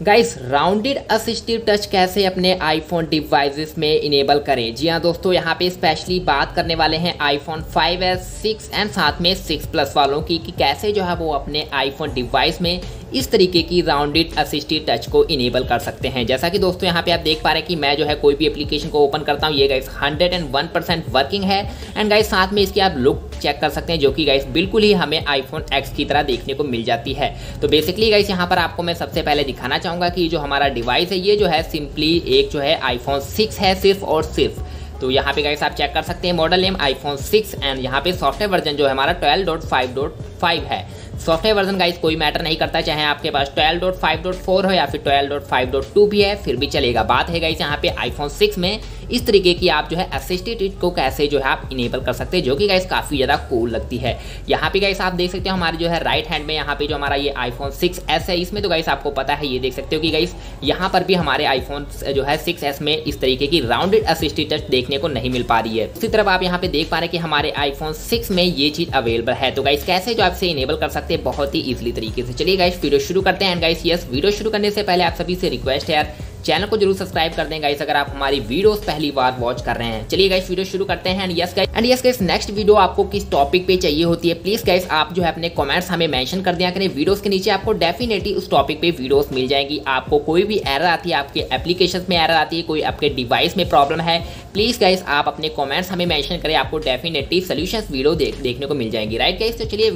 Guys rounded assistive touch कैसे अपने iPhone devices में इनेबल करें? जी हाँ दोस्तों, यहाँ पे स्पेशली बात करने वाले हैं आईफोन 5s 6 एंड साथ में 6 प्लस वालों की कि कैसे जो है वो अपने आईफोन डिवाइस में इस तरीके की राउंडेड असिस्टिव टच को इनेबल कर सकते हैं। जैसा कि दोस्तों, यहाँ पे आप देख पा रहे हैं कि मैं जो है कोई भी एप्लीकेशन को ओपन करता हूँ, ये guys hundred and one percent working है। एंड गाइस साथ में इसकी आप लुक चेक कर सकते हैं, जो कि गाइस बिल्कुल ही हमें आईफोन एक्स की तरह देखने को मिल जाती है। तो बेसिकली गाइस यहाँ पर आपको मैं सबसे पहले दिखाना चाहूँगा कि जो हमारा डिवाइस है, ये जो है सिंपली एक जो है आईफोन सिक्स है, सिर्फ़ और सिर्फ़। तो यहाँ पे गाइस आप चेक कर सकते हैं model name iPhone six and यहाँ पे सॉफ्टवेयर वर्जन जो है हमारा 12.5.5 है। सॉफ्टवेयर वर्जन गाइस कोई मैटर नहीं करता, चाहे आपके पास 12.5.4 हो या फिर 12.5.2 भी है, फिर भी चलेगा। बात है गाइस यहाँ पे आईफोन सिक्स में इस तरीके की आप जो है असिस्टेड को कैसे जो है आप इनेबल कर सकते हैं, जो कि गाइस काफ़ी ज़्यादा कूल लगती है। यहाँ पे गाइस आप देख सकते हो हमारे जो है राइट हैंड में यहाँ पे जो हमारा ये आईफोन सिक्स एस है, इसमें तो गाइस आपको पता है, ये देख सकते हो कि गाइस यहाँ पर भी हमारे आईफोन जो है सिक्स एस में इस तरीके की राउंडेड असिस्टेड टच देखने को नहीं मिल पा रही है। उसी तरफ़ आप यहाँ पे देख पा रहे हैं कि हमारे आईफोन सिक्स में ये चीज़ अवेलेबल है। तो गाइस कैसे जो आपसे इनेबल कर सकते हैं, बहुत ही ईजिली तरीके से। चलिए गाइस वीडियो शुरू करते हैं। एंड गाइस यस वीडियो शुरू करने से पहले आप सभी से रिक्वेस्ट है यार चैनल को ज़रूर सब्सक्राइब कर दें गाइस अगर आप हमारी वीडियोस पहली बार वॉच कर रहे हैं। चलिए गाइस वीडियो शुरू करते हैं। And yes guys and yes guys next video आपको किस टॉपिक पे चाहिए होती है? प्लीज़ गाइस आप जो है अपने कमेंट्स हमें मेंशन कर दिया करें वीडियोस के नीचे आपको डेफिनेटली उस टॉपिक पे वीडियोस मिल जाएँगी। आपको कोई भी एरर आती है, आपके एप्लीकेशन में एरर आती है, कोई आपके डिवाइस में प्रॉब्लम है प्लीज़ गाइस आप अपने कॉमेंट्स हमें मैंशन करें। आपको डेफिनेटली सोल्यूशन वीडियो देखने को मिल जाएँगी। राइट गाइस तो चलिए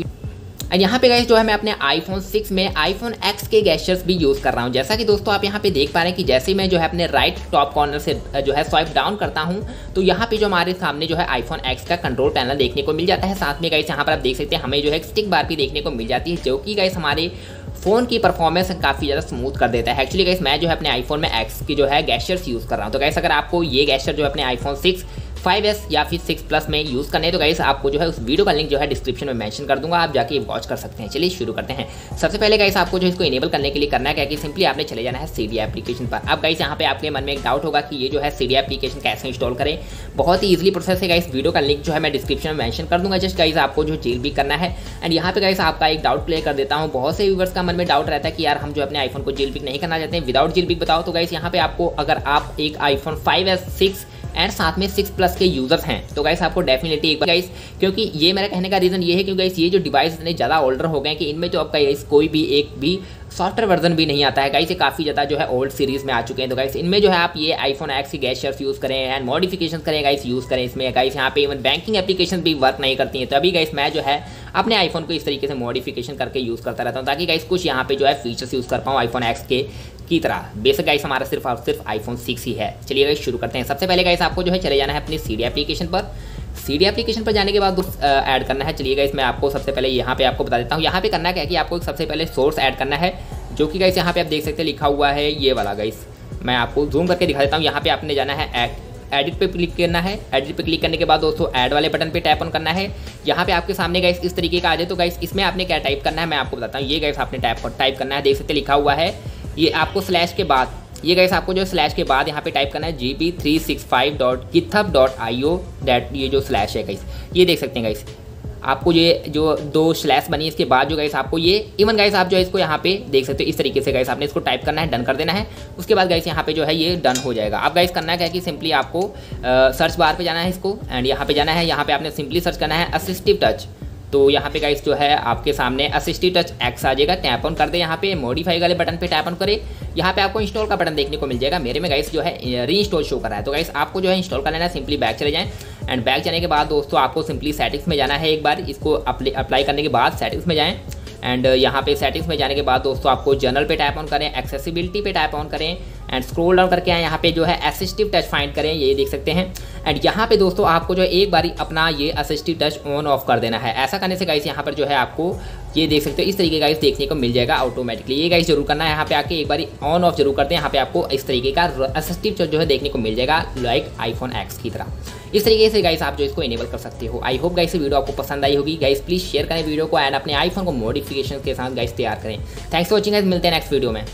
एंड यहाँ पे गाइस जो है मैं अपने आईफोन 6 में आईफोन X के गैशर्स भी यूज़ कर रहा हूँ। जैसा कि दोस्तों आप यहाँ पे देख पा रहे हैं कि जैसे मैं जो है अपने राइट टॉप कॉर्नर से जो है स्वाइप डाउन करता हूँ तो यहाँ पे जो हमारे सामने जो है आईफोन X का कंट्रोल पैनल देखने को मिल जाता है। साथ में गाइस यहाँ पर आप देख सकते हैं, हमें जो है स्टिक बार भी देखने को मिल जाती है, जो कि गाइस हमारे फ़ोन की परफॉर्मेंस काफ़ी ज़्यादा स्मूथ कर देता है। एक्चुअली गैस मैं जो है अपने आईफोन में एक्स की जो है गैशर्स यूज़ कर रहा हूँ। तो गैस अगर आपको ये गैशर जो है अपने आईफोन सिक्स फाइव एस या फिर सिक्स प्लस में यूज़ करने तो गाइस आपको जो है उस वीडियो का लिंक जो है डिस्क्रिप्शन में मेंशन कर दूँगा। आप जाके वॉच कर सकते हैं। चलिए शुरू करते हैं। सबसे पहले गाइस आपको जो इसको इनेबल करने के लिए करना है कि सिंपली आपने चले जाना है सी एप्लीकेशन पर। अब गाइस यहाँ पे आपके मन में एक डाउट होगा कि ये जो है सीडी एप्लीकेशन कैसे इंस्टॉल करें। बहुत ही ईजिली प्रोसेस है गाइस वीडियो का लिंक जो है मैं डिस्क्रिप्शन में मैंशन कर दूँगा। जस्ट गाइस आपको जो जेल भी करना है। एंड यहाँ पे गाइस आपका एक डाउट प्ले कर देता हूँ। बहुत से व्यूवर्स का मन में डाउट रहता है कि यार, हम जो अपने आईफोन को जेल पिक नहीं करना चाहते हैं। विदाउट जेल पिक बताओ तो गाइस यहाँ पे आपको अगर आप एक iPhone five S six and साथ में सिक्स प्लस के यूज़र्स हैं। तो गाइस आपको डेफिनेटली एक बार गाइस क्योंकि ये मेरा कहने का रीज़न ये है क्योंकि गाइस ये जो डिवाइस इतने ज़्यादा ओल्डर हो गए कि इनमें जो आपका गाइस कोई भी एक भी सॉफ्टवेयर वर्जन भी नहीं आता है। गाइस ये काफ़ी ज़्यादा जो है ओल्ड सीरीज़ में आ चुके हैं। तो गाइस इनमें जो है आप ये आईफोन एक्स की गैस यूज़ करें एंड मॉडिफिकेशन करें। गाइस यूज़ करें इसमें। गाइस यहाँ पे इवन बैंकिंग एप्लीकेशन भी वर्क नहीं करती हैं। तो अभी गाइस मैं जो है अपने आईफोन को इस तरीके से मॉडिफिकेशन करके यूज़ करता रहता हूँ, ताकि गाइस कुछ यहाँ पे जो है फीचर्स यूज़ कर पाऊँ आईफोन एक्स के की तरह। बेसिक गाइस हमारा सिर्फ़ और सिर्फ़ आईफोन सिक्स ही है। चलिए गाइस शुरू करते हैं। सबसे पहले गाइस आपको जो है चले जाना है अपनी सीडी एप्लीकेशन पर। सीडी एप्लीकेशन पर जाने के बाद ऐड करना है। चलिए गाइस मैं आपको सबसे पहले यहाँ पे आपको बता देता हूँ। यहाँ पे करना क्या है कि आपको सबसे पहले सोर्स ऐड करना है, जो कि गाइस यहाँ पे आप देख सकते हैं लिखा हुआ है ये वाला गाइस मैं आपको जूम करके दिखा देता हूँ। यहाँ पे आपने जाना है एडिट पे क्लिक करना है। एडिट पे क्लिक करने के बाद दोस्तों ऐड वाले बटन पे टैप ऑन करना है। यहाँ पे आपके सामने गाइस इस तरीके का आ जाए तो गाइस इसमें आपने क्या टाइप करना है मैं आपको बताता हूँ। ये गाइस आपने टाइप टाइप करना है, देख सकते लिखा हुआ है। ये आपको स्लैश के बाद, ये गैस आपको जो स्लैश के बाद यहाँ पे टाइप करना है G B three six five dot dot I O that ये जो स्लैश है गाइस ये देख सकते हैं गाइस आपको ये, जो दो स्लैश बनी इसके बाद जो गाइस आपको ये इवन गाइस आप जो है इसको यहाँ पे देख सकते हो, इस तरीके से गाइस आपने इसको टाइप करना है डन कर देना है। उसके बाद गाइस यहाँ पे जो है ये डन हो जाएगा। आप गाइस करना क्या है कि सिंपली आपको सर्च बार पे जाना है इसको एंड यहाँ पे जाना है, यहाँ पे आपने सिंपली सर्च करना है असिस्टिव टच तो यहाँ पे गाइस जो है आपके सामने असिस्टिव टच एक्स आ जाएगा टैप ऑन कर दे यहाँ पे मॉडिफाई वाले बटन पे टैप ऑन करे। यहाँ पे आपको इंस्टॉल का बटन देखने को मिल जाएगा। मेरे में गाइस जो है री इंस्टॉल शो कर रहा है। तो गाइस आपको जो है इंस्टॉल कर लेना है सिंपली बैक चले जाएँ। एंड बैक जाने के बाद दोस्तों, आपको सिंपली सेटिंग्स में जाना है एक बार। इसको अप्लाई करने के बाद सेटिंग्स में जाएँ। एंड यहाँ पे सेटिंग्स में जाने के बाद दोस्तों, आपको जनरल पे टाइप ऑन करें एक्सेसिबिलिटी पे टाइप ऑन करें। एंड स्क्रोल डाउन करके आए यहाँ पे जो है असिस्टिव टच फाइंड करें, ये देख सकते हैं। एंड यहाँ पे दोस्तों, आपको जो एक बारी अपना ये असिस्टिव टच ऑन ऑफ़ कर देना है। ऐसा करने से गाइस यहाँ पर जो है आपको ये देख सकते हो, इस तरीके का इस देखने को मिल जाएगा ऑटोमेटिकली ये गाइस ज़रूर करना है, यहाँ पे आके एक बार ऑन ऑफ़ ज़रूर करते हैं, यहाँ पे आपको इस तरीके का असिस्टिव जो है देखने को मिल जाएगा लाइक आईफोन एक्स की तरह। इस तरीके से गाइस आप जो इसको इनेबल कर सकते हो। आई होप गाइस वीडियो आपको पसंद आई होगी। गाइस प्लीज़ शेयर करें वीडियो को एंड अपने आईफोन को मॉडिफिकेशन के साथ गाइस तैयार करें। थैंक्स फॉर वॉचिंग गाइस मिलते हैं नेक्स्ट वीडियो में।